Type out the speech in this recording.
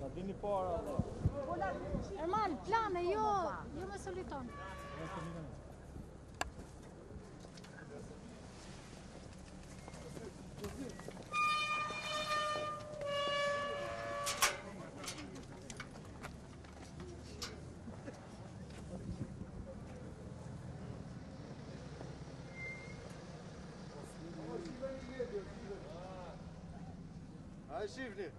Ta dini para. Erman, plane, jo, jo soliton. А жив